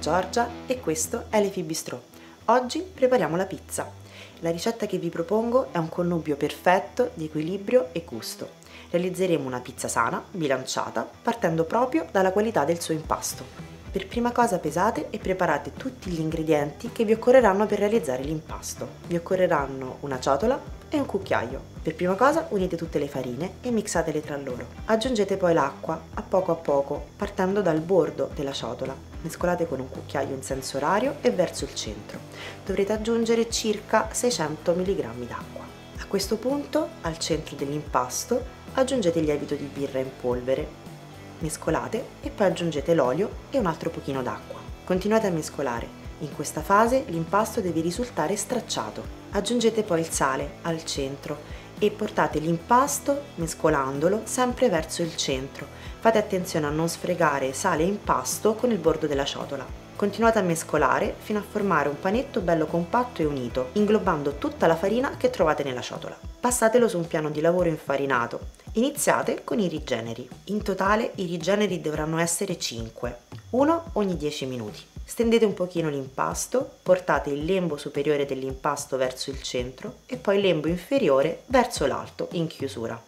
Giorgia e questo è Lefi Bistrò. Oggi prepariamo la pizza. La ricetta che vi propongo è un connubio perfetto di equilibrio e gusto. Realizzeremo una pizza sana, bilanciata, partendo proprio dalla qualità del suo impasto. Per prima cosa pesate e preparate tutti gli ingredienti che vi occorreranno per realizzare l'impasto. Vi occorreranno una ciotola, e un cucchiaio. Per prima cosa unite tutte le farine e mixatele tra loro. Aggiungete poi l'acqua a poco a poco, partendo dal bordo della ciotola. Mescolate con un cucchiaio in senso orario e verso il centro. Dovrete aggiungere circa 600 mg d'acqua. A questo punto, al centro dell'impasto, aggiungete il lievito di birra in polvere. Mescolate e poi aggiungete l'olio e un altro pochino d'acqua. Continuate a mescolare in questa fase l'impasto deve risultare stracciato. Aggiungete poi il sale al centro e portate l'impasto mescolandolo sempre verso il centro. Fate attenzione a non sfregare sale e impasto con il bordo della ciotola. Continuate a mescolare fino a formare un panetto bello compatto e unito, inglobando tutta la farina che trovate nella ciotola. Passatelo su un piano di lavoro infarinato. Iniziate con i rigeneri. In totale i rigeneri dovranno essere 5, uno ogni 10 minuti. Stendete un pochino l'impasto, portate il lembo superiore dell'impasto verso il centro e poi il lembo inferiore verso l'alto in chiusura.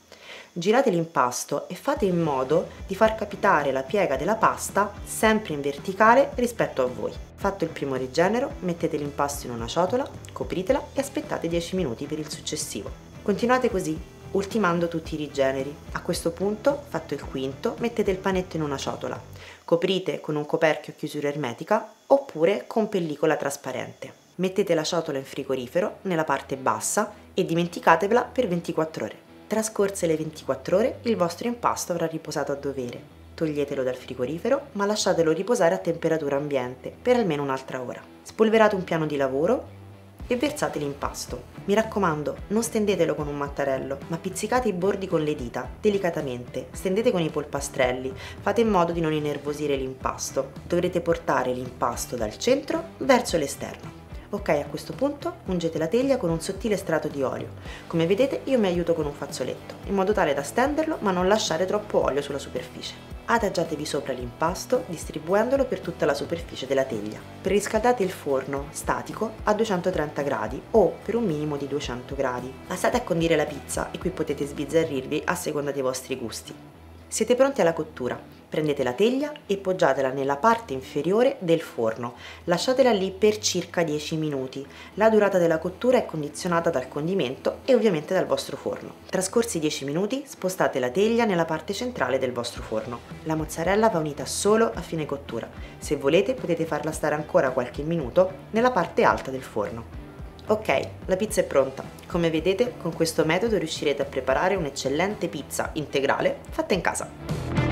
Girate l'impasto e fate in modo di far capitare la piega della pasta sempre in verticale rispetto a voi. Fatto il primo rigenero, mettete l'impasto in una ciotola, copritela e aspettate 10 minuti per il successivo. Continuate così ultimando tutti i rigeneri. A questo punto, fatto il quinto, mettete il panetto in una ciotola. Coprite con un coperchio a chiusura ermetica oppure con pellicola trasparente. Mettete la ciotola in frigorifero nella parte bassa e dimenticatevela per 24 ore. Trascorse le 24 ore, il vostro impasto avrà riposato a dovere. Toglietelo dal frigorifero, ma lasciatelo riposare a temperatura ambiente per almeno un'altra ora. Spolverate un piano di lavoro e versate l'impasto. Mi raccomando, non stendetelo con un mattarello, ma pizzicate i bordi con le dita, delicatamente. Stendete con i polpastrelli, fate in modo di non innervosire l'impasto. Dovrete portare l'impasto dal centro verso l'esterno. Ok, a questo punto ungete la teglia con un sottile strato di olio. Come vedete io mi aiuto con un fazzoletto, in modo tale da stenderlo ma non lasciare troppo olio sulla superficie. Adagiatevi sopra l'impasto distribuendolo per tutta la superficie della teglia. Preriscaldate il forno statico a 230 gradi o per un minimo di 200 gradi. Passate a condire la pizza e qui potete sbizzarrirvi a seconda dei vostri gusti. Siete pronti alla cottura. Prendete la teglia e poggiatela nella parte inferiore del forno. Lasciatela lì per circa 10 minuti. La durata della cottura è condizionata dal condimento e ovviamente dal vostro forno. Trascorsi 10 minuti, spostate la teglia nella parte centrale del vostro forno. La mozzarella va unita solo a fine cottura. Se volete potete farla stare ancora qualche minuto nella parte alta del forno. Ok, la pizza è pronta. Come vedete, con questo metodo riuscirete a preparare un'eccellente pizza integrale fatta in casa.